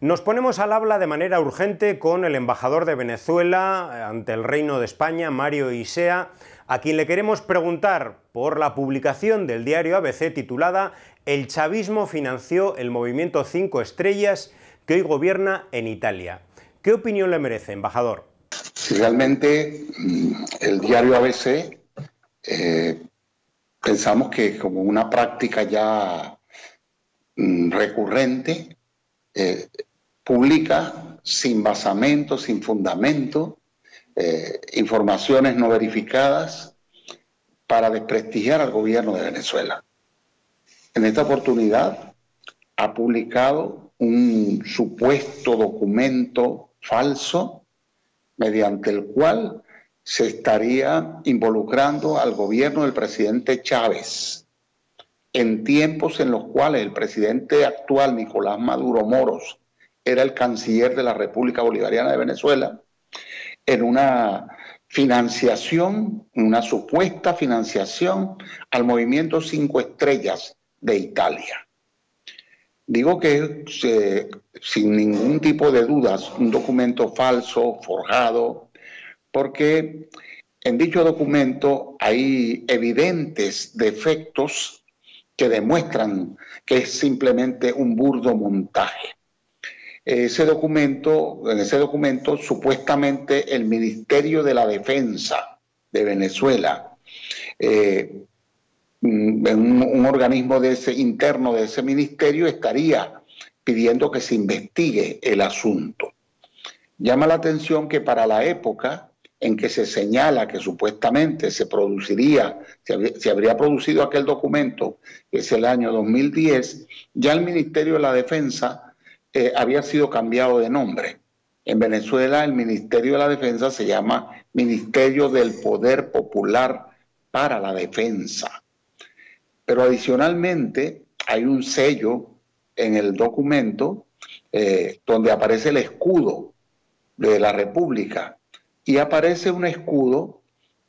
Nos ponemos al habla de manera urgente con el embajador de Venezuela eh, ante el Reino de España, Mario Isea, a quien le queremos preguntar por la publicación del diario ABC titulada El chavismo financió el movimiento Cinco Estrellas que hoy gobierna en Italia. ¿Qué opinión le merece, embajador? Si realmente mm, el diario ABC eh, pensamos que como una práctica ya mm, recurrente, eh, publica sin basamento, sin fundamento, eh, informaciones no verificadas para desprestigiar al gobierno de Venezuela. En esta oportunidad ha publicado un supuesto documento falso mediante el cual se estaría involucrando al gobierno del presidente Chávez en tiempos en los cuales el presidente actual, Nicolás Maduro Moros, era el canciller de la República Bolivariana de Venezuela, en una financiación, una supuesta financiación al movimiento Cinco Estrellas de Italia. Digo que eh, sin ningún tipo de dudas, un documento falso, forjado, porque en dicho documento hay evidentes defectos que demuestran que es simplemente un burdo montaje. Ese documento, en ese documento, supuestamente el Ministerio de la Defensa de Venezuela, eh, un, un, organismo de ese, interno de ese ministerio, estaría pidiendo que se investigue el asunto. Llama la atención que para la época en que se señala que supuestamente se produciría, se, habría producido aquel documento, que es el año 2010, ya el Ministerio de la Defensa eh, había sido cambiado de nombre. En Venezuela el Ministerio de la Defensa se llama Ministerio del Poder Popular para la Defensa. Pero adicionalmente hay un sello en el documento eh, donde aparece el escudo de la República y aparece un escudo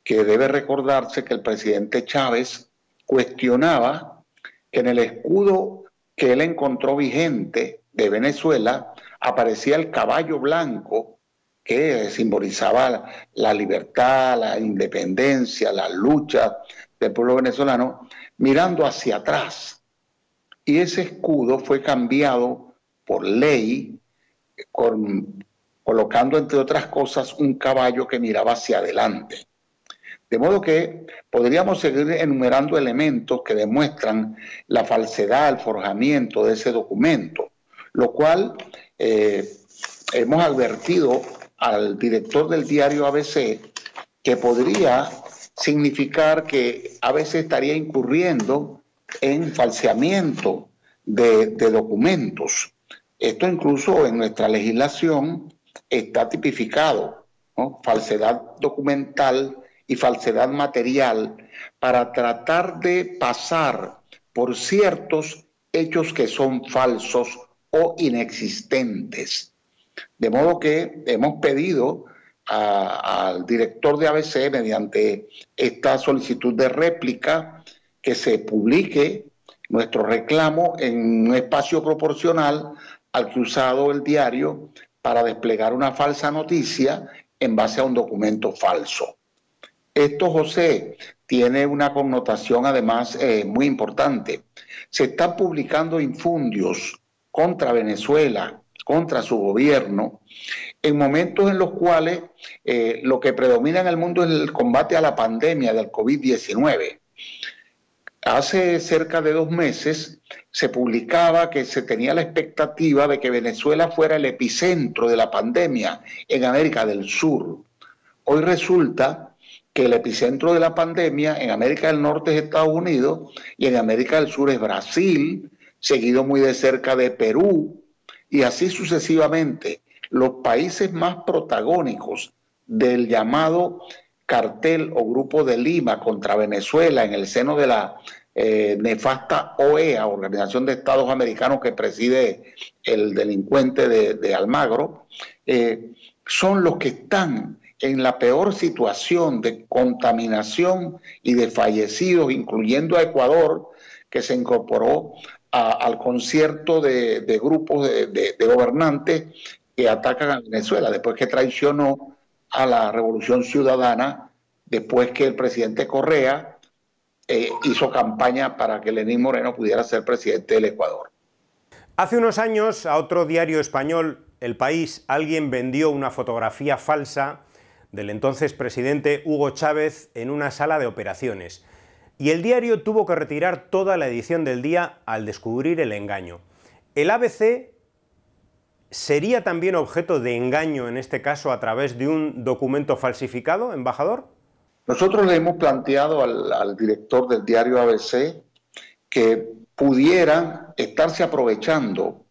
que debe recordarse que el presidente Chávez cuestionaba que en el escudo que él encontró vigente de Venezuela aparecía el caballo blanco que simbolizaba la libertad, la independencia, la lucha del pueblo venezolano, mirando hacia atrás. Y ese escudo fue cambiado por ley con, colocando entre otras cosas un caballo que miraba hacia adelante. De modo que podríamos seguir enumerando elementos que demuestran la falsedad, el forjamiento de ese documento, lo cual eh, hemos advertido al director del diario ABC que podría significar que ABC estaría incurriendo en falseamiento de, de documentos. Esto incluso en nuestra legislación está tipificado, falsedad documental y falsedad material, para tratar de pasar por ciertos hechos que son falsos o inexistentes. De modo que hemos pedido al director de ABC, mediante esta solicitud de réplica, que se publique nuestro reclamo en un espacio proporcional al que usado el diario para desplegar una falsa noticia en base a un documento falso. Esto, José, tiene una connotación además eh, muy importante. Se están publicando infundios contra Venezuela, contra su gobierno, en momentos en los cuales eh, lo que predomina en el mundo es el combate a la pandemia del COVID-19. Hace cerca de dos meses se publicaba que se tenía la expectativa de que Venezuela fuera el epicentro de la pandemia en América del Sur. Hoy resulta que el epicentro de la pandemia en América del Norte es Estados Unidos y en América del Sur es Brasil, seguido muy de cerca de Perú, y así sucesivamente. Los países más protagónicos del llamado cartel o grupo de Lima contra Venezuela en el seno de la eh, nefasta OEA, Organización de Estados Americanos que preside el delincuente de, Almagro, eh, son los que están en la peor situación de contaminación y de fallecidos, incluyendo a Ecuador, que se incorporó al concierto de, grupos de, gobernantes que atacan a Venezuela, después que traicionó a la revolución ciudadana, después que el presidente Correa eh, hizo campaña para que Lenín Moreno pudiera ser presidente del Ecuador. Hace unos años a otro diario español, El País, alguien vendió una fotografía falsa del entonces presidente Hugo Chávez en una sala de operaciones y el diario tuvo que retirar toda la edición del día al descubrir el engaño. ¿El ABC sería también objeto de engaño en este caso a través de un documento falsificado, embajador? Nosotros le hemos planteado al, director del diario ABC que pudiera estarse aprovechando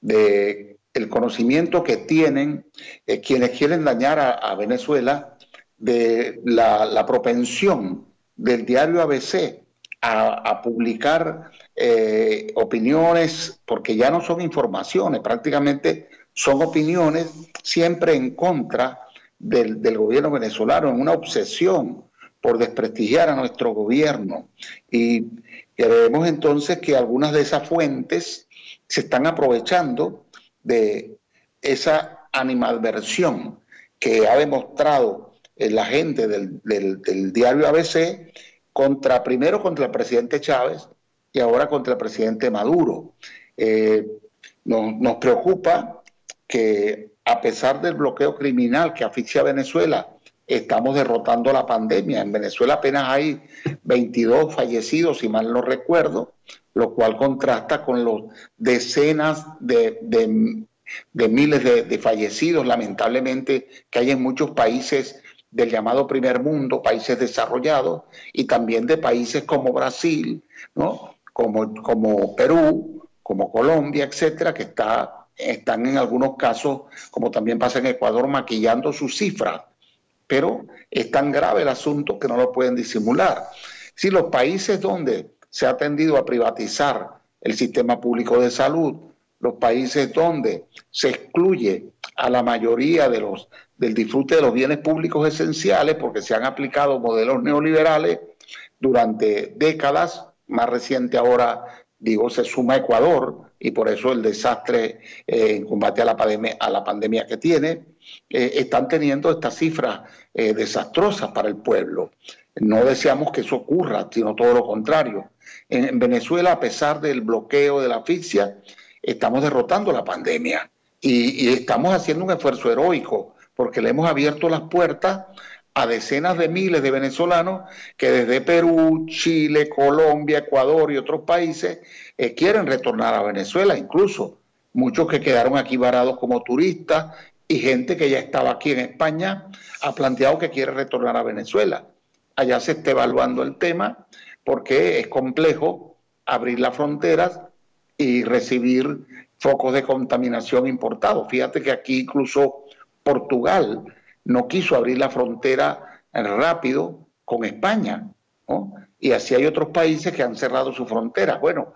de el conocimiento que tienen eh, quienes quieren dañar a, Venezuela de la propensión del diario ABC a, publicar eh, opiniones, porque ya no son informaciones, prácticamente son opiniones siempre en contra del, del gobierno venezolano, en una obsesión por desprestigiar a nuestro gobierno. Y creemos entonces que algunas de esas fuentes se están aprovechando de esa animadversión que ha demostrado la gente del, diario ABC contra, primero contra el presidente Chávez y ahora contra el presidente Maduro. Eh, nos, preocupa que a pesar del bloqueo criminal que asfixia a Venezuela, estamos derrotando la pandemia. En Venezuela apenas hay 22 fallecidos, si mal no recuerdo, lo cual contrasta con los decenas de, miles de, de, fallecidos, lamentablemente, que hay en muchos países del llamado primer mundo, países desarrollados, y también de países como Brasil, ¿no? Como, como Perú, como Colombia, etcétera, que está, están en algunos casos, como también pasa en Ecuador, maquillando sus cifras. Pero es tan grave el asunto que no lo pueden disimular. Si los países donde se ha tendido a privatizar el sistema público de salud, los países donde se excluye a la mayoría de los del disfrute de los bienes públicos esenciales porque se han aplicado modelos neoliberales durante décadas, más reciente ahora, digo, se suma Ecuador y por eso el desastre eh, en combate a la, pandemia, a la pandemia que tiene, eh, están teniendo estas cifras eh, desastrosas para el pueblo. No deseamos que eso ocurra, sino todo lo contrario. En, Venezuela, a pesar del bloqueo de la asfixia, estamos derrotando la pandemia y estamos haciendo un esfuerzo heroico porque le hemos abierto las puertas a decenas de miles de venezolanos que desde Perú, Chile, Colombia, Ecuador y otros países eh, quieren retornar a Venezuela, incluso muchos que quedaron aquí varados como turistas y gente que ya estaba aquí en España ha planteado que quiere retornar a Venezuela. Allá se está evaluando el tema porque es complejo abrir las fronteras y recibir focos de contaminación importados. Fíjate que aquí incluso Portugal no quiso abrir la frontera rápido con España, y así hay otros países que han cerrado sus fronteras. Bueno,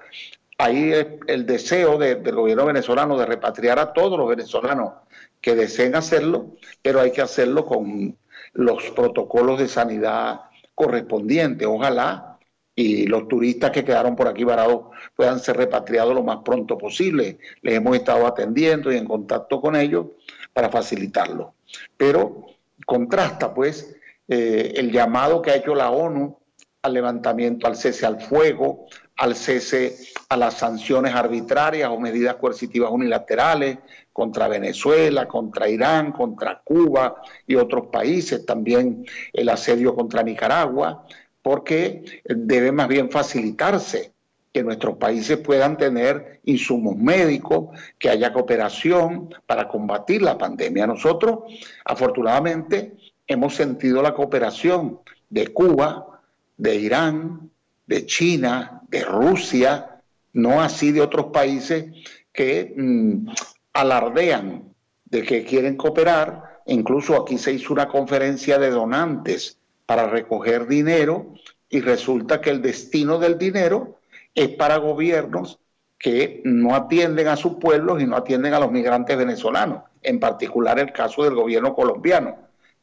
ahí el deseo del gobierno venezolano de repatriar a todos los venezolanos que deseen hacerlo, pero hay que hacerlo con los protocolos de sanidad correspondientes. Ojalá y los turistas que quedaron por aquí varados puedan ser repatriados lo más pronto posible. Les hemos estado atendiendo y en contacto con ellos para facilitarlo. Pero contrasta, pues, eh, el llamado que ha hecho la ONU al levantamiento, al cese al fuego, al cese a las sanciones arbitrarias o medidas coercitivas unilaterales contra Venezuela, contra Irán, contra Cuba y otros países, también el asedio contra Nicaragua, porque debe más bien facilitarse que nuestros países puedan tener insumos médicos, que haya cooperación para combatir la pandemia. Nosotros, afortunadamente, hemos sentido la cooperación de Cuba, de Irán, de China, de Rusia, no así de otros países que mm, alardean de que quieren cooperar. Incluso aquí se hizo una conferencia de donantes para recoger dinero y resulta que el destino del dinero es para gobiernos que no atienden a sus pueblos y no atienden a los migrantes venezolanos, en particular el caso del gobierno colombiano.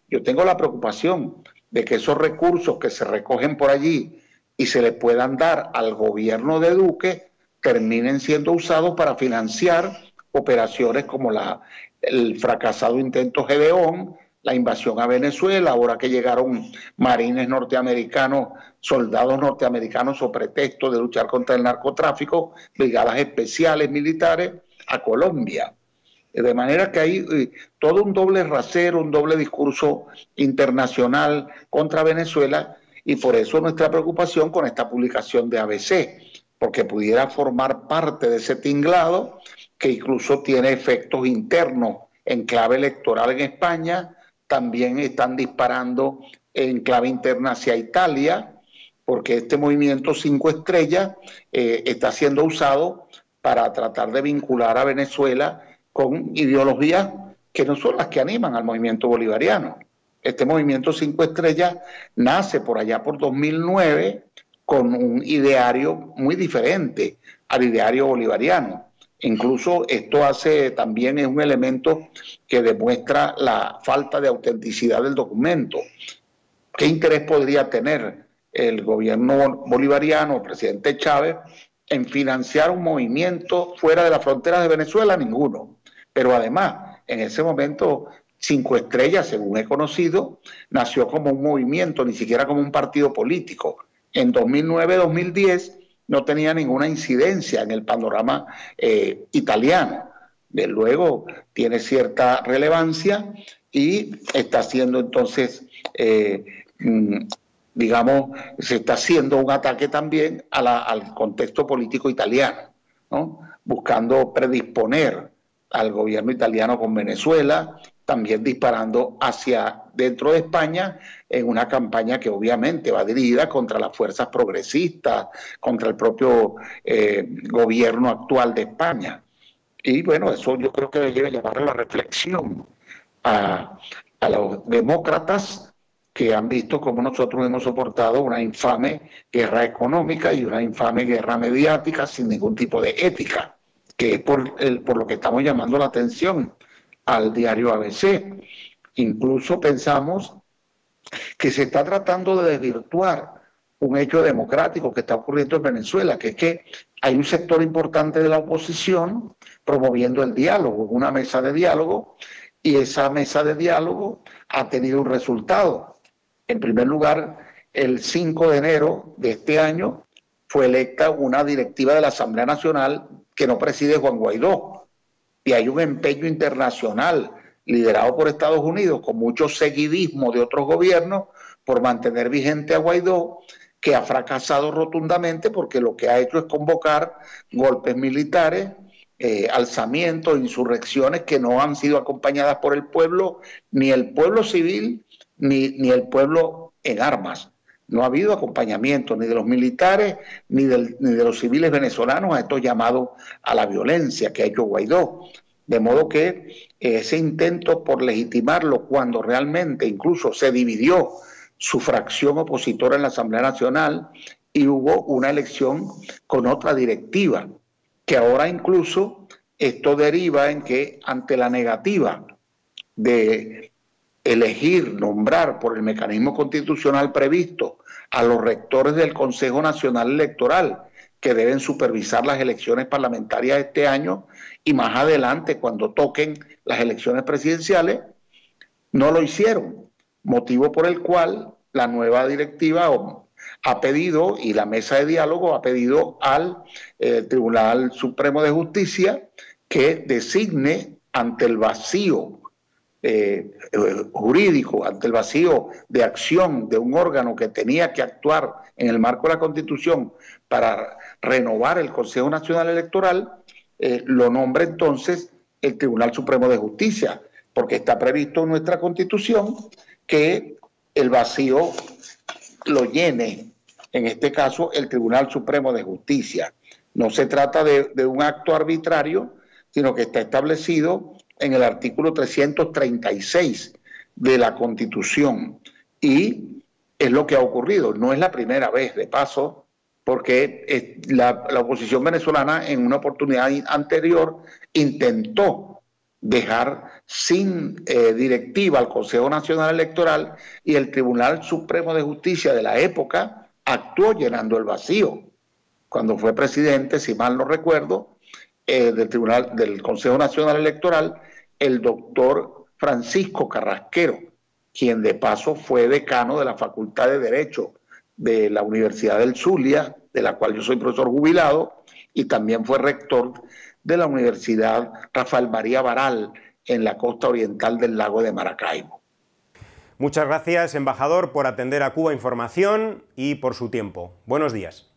Yo tengo la preocupación de que esos recursos que se recogen por allí y se le puedan dar al gobierno de Duque terminen siendo usados para financiar operaciones como la, el fracasado intento Gedeón, la invasión a Venezuela, ahora que llegaron marines norteamericanos, soldados norteamericanos o pretexto de luchar contra el narcotráfico, brigadas especiales militares a Colombia. De manera que hay eh, todo un doble rasero, un doble discurso internacional contra Venezuela y por eso nuestra preocupación con esta publicación de ABC, porque pudiera formar parte de ese tinglado que incluso tiene efectos internos en clave electoral en España, también están disparando en clave interna hacia Italia, porque este movimiento cinco estrellas eh, está siendo usado para tratar de vincular a Venezuela con ideologías que no son las que animan al movimiento bolivariano. Este movimiento cinco estrellas nace por allá por 2009 con un ideario muy diferente al ideario bolivariano. Incluso esto hace también es un elemento que demuestra la falta de autenticidad del documento. ¿Qué interés podría tener el gobierno bolivariano, el presidente Chávez, en financiar un movimiento fuera de la frontera de Venezuela? Ninguno. Pero además, en ese momento, Cinco Estrellas, según he conocido, nació como un movimiento, ni siquiera como un partido político. En 2009-2010 no tenía ninguna incidencia en el panorama eh, italiano. De luego tiene cierta relevancia y está haciendo entonces, eh, mm, digamos, se está haciendo un ataque también al contexto político italiano, buscando predisponer al gobierno italiano con Venezuela, también disparando hacia dentro de España en una campaña que obviamente va dirigida contra las fuerzas progresistas, contra el propio eh, gobierno actual de España. Y bueno, eso yo creo que debe llevar a la reflexión a, a los demócratas que han visto cómo nosotros hemos soportado una infame guerra económica y una infame guerra mediática sin ningún tipo de ética, que es por, el, por lo que estamos llamando la atención al diario ABC. Incluso pensamos que se está tratando de desvirtuar un hecho democrático que está ocurriendo en Venezuela, que es que hay un sector importante de la oposición promoviendo el diálogo, una mesa de diálogo, y esa mesa de diálogo ha tenido un resultado. En primer lugar, el 5 de enero de este año fue electa una directiva de la Asamblea Nacional que no preside Juan Guaidó, y hay un empeño internacional liderado por Estados Unidos con mucho seguidismo de otros gobiernos por mantener vigente a Guaidó, que ha fracasado rotundamente porque lo que ha hecho es convocar golpes militares, eh, alzamientos, insurrecciones que no han sido acompañadas por el pueblo, ni el pueblo civil, ni, ni el pueblo en armas. No ha habido acompañamiento ni de los militares ni, ni de los civiles venezolanos a estos llamados a la violencia que ha hecho Guaidó. De modo que ese intento por legitimarlo cuando realmente incluso se dividió su fracción opositora en la Asamblea Nacional y hubo una elección con otra directiva, que ahora incluso esto deriva en que ante la negativa de elegir, nombrar por el mecanismo constitucional previsto a los rectores del Consejo Nacional Electoral, que deben supervisar las elecciones parlamentarias este año y más adelante cuando toquen las elecciones presidenciales, no lo hicieron, motivo por el cual la nueva directiva ha pedido y la mesa de diálogo ha pedido al eh, Tribunal Supremo de Justicia que designe ante el vacío eh, jurídico, ante el vacío de acción de un órgano que tenía que actuar en el marco de la Constitución para renovar el Consejo Nacional Electoral, eh, lo nombra entonces el Tribunal Supremo de Justicia, porque está previsto en nuestra Constitución que el vacío lo llene, en este caso, el Tribunal Supremo de Justicia. No se trata de, de un acto arbitrario, sino que está establecido en el artículo 336 de la Constitución. Y es lo que ha ocurrido. No es la primera vez, de paso, porque la, oposición venezolana en una oportunidad anterior intentó dejar sin eh, directiva al Consejo Nacional Electoral y el Tribunal Supremo de Justicia de la época actuó llenando el vacío. cuando fue presidente, si mal no recuerdo, eh, del Tribunal del Consejo Nacional Electoral, el doctor Francisco Carrasquero, quien de paso fue decano de la Facultad de Derecho de la Universidad del Zulia, de la cual yo soy profesor jubilado, y también fue rector de la Universidad Rafael María Baral en la costa oriental del lago de Maracaibo. Muchas gracias, embajador, por atender a Cuba Información y por su tiempo. Buenos días.